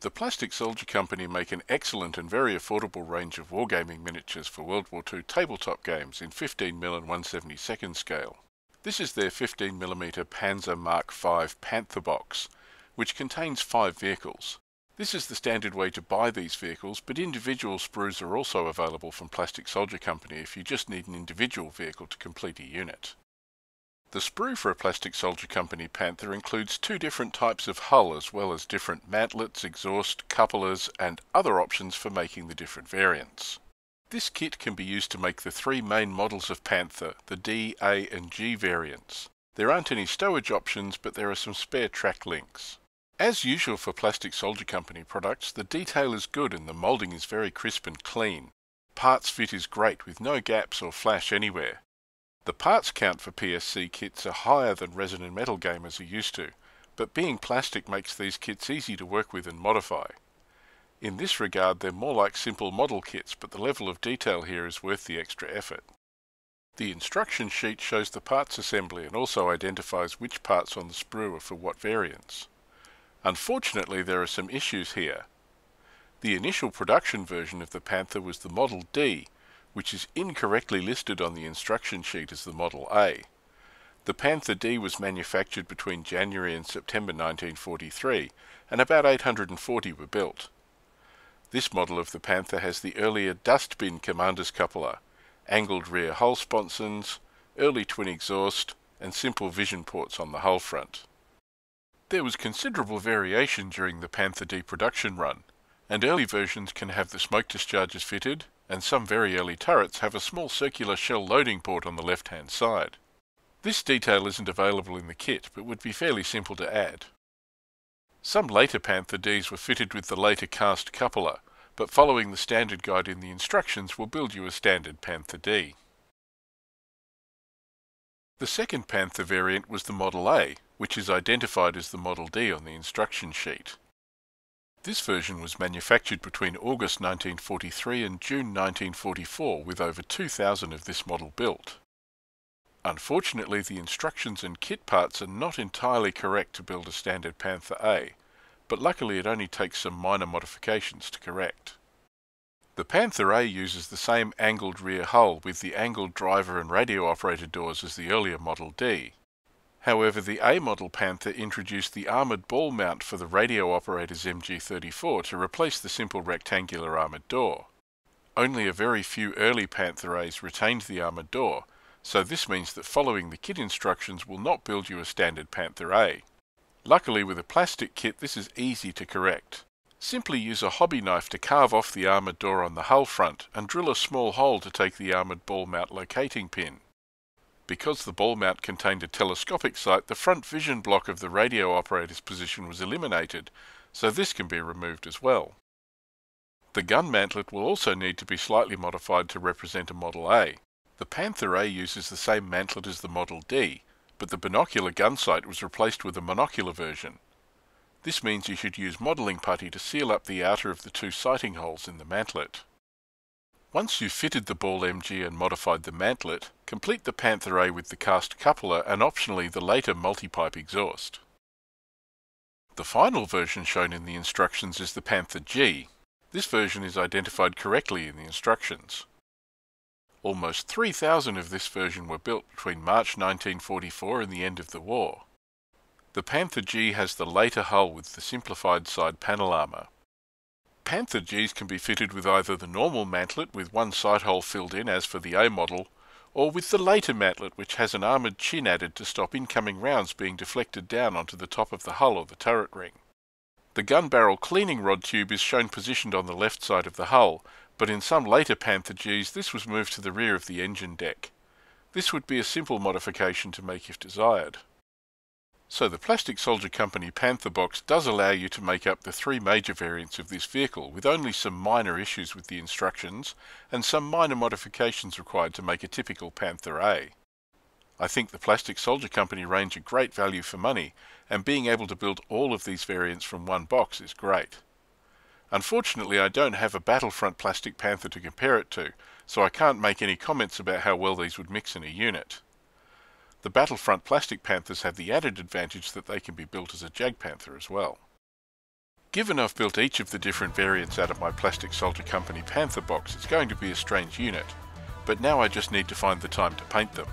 The Plastic Soldier Company make an excellent and very affordable range of wargaming miniatures for World War II tabletop games in 15mm and 172nd scale. This is their 15mm Panzer Mark V Panther box, which contains five vehicles. This is the standard way to buy these vehicles, but individual sprues are also available from Plastic Soldier Company if you just need an individual vehicle to complete a unit. The sprue for a Plastic Soldier Company Panther includes two different types of hull as well as different mantlets, exhaust, cupolas and other options for making the different variants. This kit can be used to make the three main models of Panther, the D, A and G variants. There aren't any stowage options but there are some spare track links. As usual for Plastic Soldier Company products, the detail is good and the moulding is very crisp and clean. Parts fit is great with no gaps or flash anywhere. The parts count for PSC kits are higher than resin and metal gamers are used to, but being plastic makes these kits easy to work with and modify. In this regard they're more like simple model kits, but the level of detail here is worth the extra effort. The instruction sheet shows the parts assembly and also identifies which parts on the sprue are for what variants. Unfortunately, there are some issues here. The initial production version of the Panther was the Model D, which is incorrectly listed on the instruction sheet as the Model A. The Panther D was manufactured between January and September 1943, and about 840 were built. This model of the Panther has the earlier dustbin commander's cupola, angled rear hull sponsons, early twin exhaust, and simple vision ports on the hull front. There was considerable variation during the Panther D production run, and early versions can have the smoke discharges fitted, and some very early turrets have a small circular shell loading port on the left-hand side. This detail isn't available in the kit, but would be fairly simple to add. Some later Panther Ds were fitted with the later cast cupola, but following the standard guide in the instructions will build you a standard Panther D. The second Panther variant was the Model A, which is identified as the Model D on the instruction sheet. This version was manufactured between August 1943 and June 1944 with over 2,000 of this model built. Unfortunately, the instructions and kit parts are not entirely correct to build a standard Panther A, but luckily it only takes some minor modifications to correct. The Panther A uses the same angled rear hull with the angled driver and radio operator doors as the earlier Model D. However, the A model Panther introduced the armoured ball mount for the radio operator's MG34 to replace the simple rectangular armoured door. Only a very few early Panther A's retained the armoured door, so this means that following the kit instructions will not build you a standard Panther A. Luckily with a plastic kit this is easy to correct. Simply use a hobby knife to carve off the armoured door on the hull front and drill a small hole to take the armoured ball mount locating pin. Because the ball mount contained a telescopic sight, the front vision block of the radio operator's position was eliminated, so this can be removed as well. The gun mantlet will also need to be slightly modified to represent a Model A. The Panther A uses the same mantlet as the Model D, but the binocular gun sight was replaced with a monocular version. This means you should use modelling putty to seal up the outer of the two sighting holes in the mantlet. Once you've fitted the ball MG and modified the mantlet, complete the Panther A with the cast cupola and optionally the later multi-pipe exhaust. The final version shown in the instructions is the Panther G. This version is identified correctly in the instructions. Almost 3,000 of this version were built between March 1944 and the end of the war. The Panther G has the later hull with the simplified side panel armour. Panther Gs can be fitted with either the normal mantlet with one sight hole filled in as for the A model, or with the later mantlet which has an armoured chin added to stop incoming rounds being deflected down onto the top of the hull or the turret ring. The gun barrel cleaning rod tube is shown positioned on the left side of the hull, but in some later Panther Gs this was moved to the rear of the engine deck. This would be a simple modification to make if desired. So the Plastic Soldier Company Panther box does allow you to make up the three major variants of this vehicle with only some minor issues with the instructions and some minor modifications required to make a typical Panther A. I think the Plastic Soldier Company range a great value for money and being able to build all of these variants from one box is great. Unfortunately I don't have a Battlefront Plastic Panther to compare it to, so I can't make any comments about how well these would mix in a unit. The Battlefront Plastic Panthers have the added advantage that they can be built as a Jagdpanther as well. Given I've built each of the different variants out of my Plastic Soldier Company Panther box, it's going to be a strange unit, but now I just need to find the time to paint them.